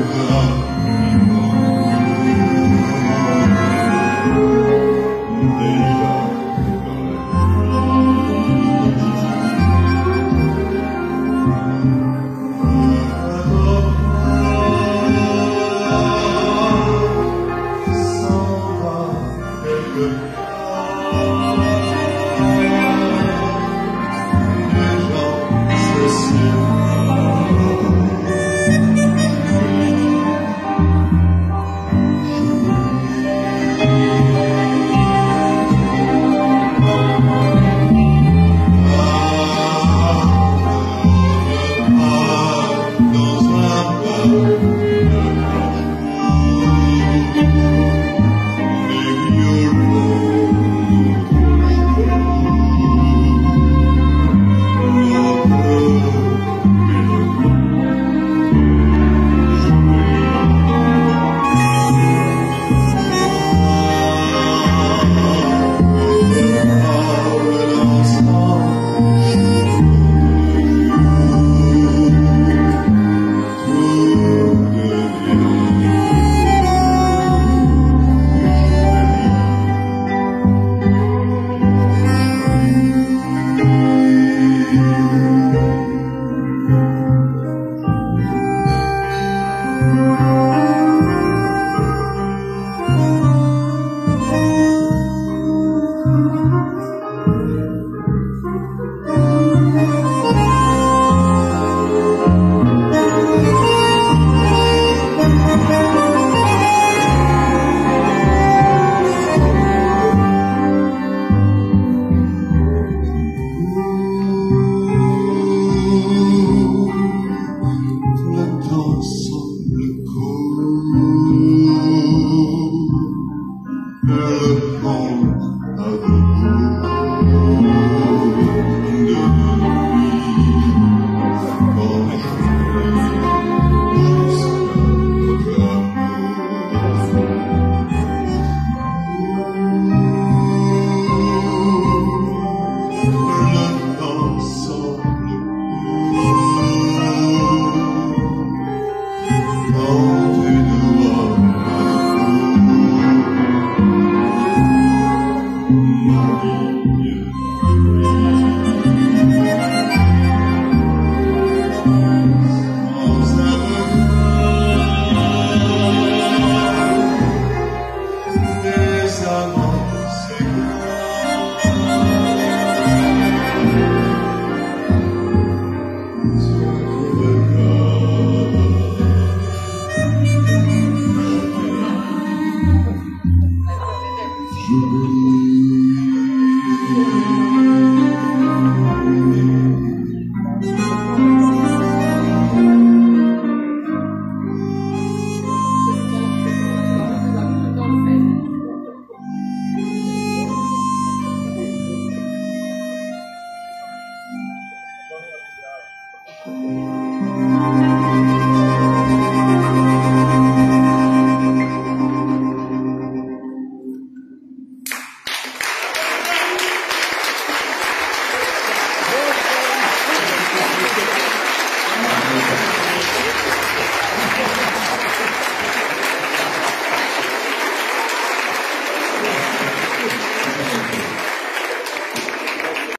love. Christ.